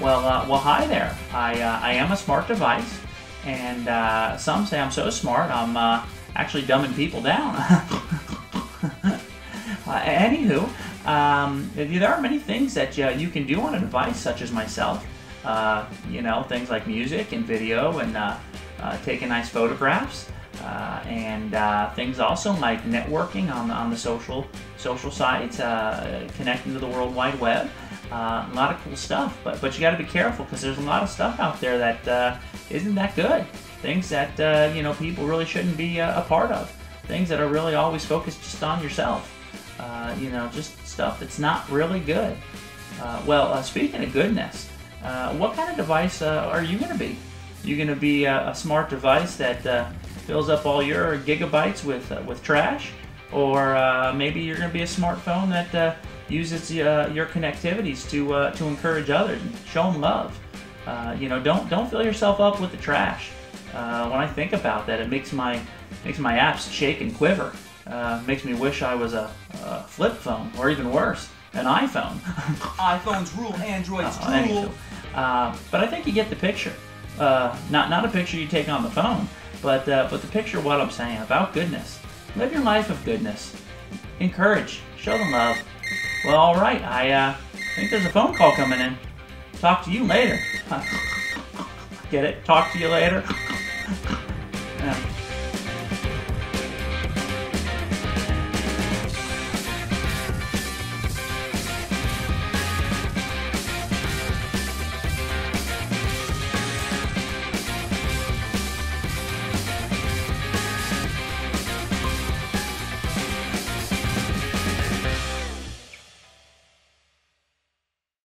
Well, uh, well, hi there. I, uh, I am a smart device, and uh, some say I'm so smart I'm uh, actually dumbing people down. Uh, anywho, um, there are many things that uh, you can do on a device, such as myself. you know, things like music and video and taking nice photographs. Uh, and uh, things also like networking on the, on the social social sites, uh, connecting to the World Wide Web. Uh, a lot of cool stuff, but but you got to be careful because there's a lot of stuff out there that uh, not that good. Things that uh, you know people really shouldn't be a part of. Things that are really always focused just on yourself. you know, just stuff that's not really good. well, speaking of goodness, what kind of device are you going to be? You're going to be a, a, smart device that fills up all your gigabytes with uh, with trash, or uh, maybe you're going to be a smartphone that uh, uses uh, your connectivities to uh, to encourage others, and show them love. Uh, you know, don't don't fill yourself up with the trash. when I think about that, it makes my makes my apps shake and quiver. makes me wish I was a, a, flip phone, or even worse, an iPhone. iPhones rule, Androids rule. but I think you get the picture. Not not a picture you take on the phone, but, uh, but the picture of what I'm saying about goodness. Live your life of goodness. Encourage. Show them love. Well, all right. I uh, think there's a phone call coming in. Talk to you later. Get it? Talk to you later.